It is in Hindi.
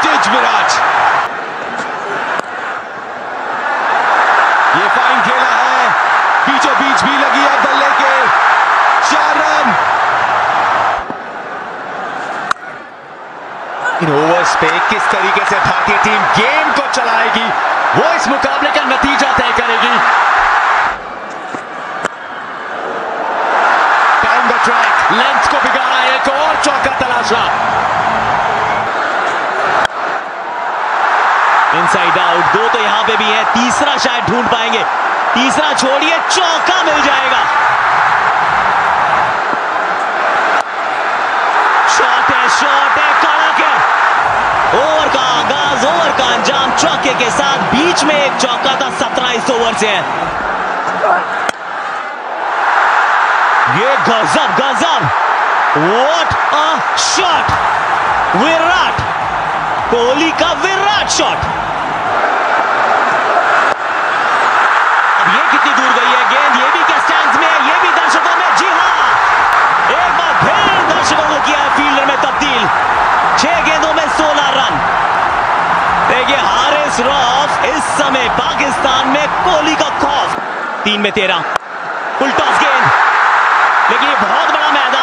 vintage Virat. ये फाइन खेला है। बीचों बीच भी लगी है बल्ले के चार रन। इन ओवर्स पे किस तरीके से भारतीय टीम गेम को चलाएगी, वो इस मुकाबले का नतीजा तय करेगी। टाइम द ट्रैक लेंथ को बिगाड़ा एक और चौका तलाशा इनसाइड आउट दो तो यहाँ पे भी है, तीसरा शायद ढूंढ पाएँगे। तीसरा छोड़िए, चौका मिल जाएगा। शॉट है शॉट है, कड़क है। ओवर का आगाज़ ओवर का अंजाम, चौके के साथ बीच में एक चौका था सत्रह ओवर से है। ये गजब गजब। What a shot Virat! Kohli का विराट शॉट। अब कितनी दूर गई है गेंद भी में भी दर्शकों जी हाँ। एक बार फिर दर्शकों को किया है में तब्दील। छह गेंदों में सोलह रन। देखिए इस समय पाकिस्तान में कोहली का खौफ। तीन में तेरह। फुल टॉस गेंद। लेकिन ये बहुत बड़ा मैदान